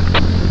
it.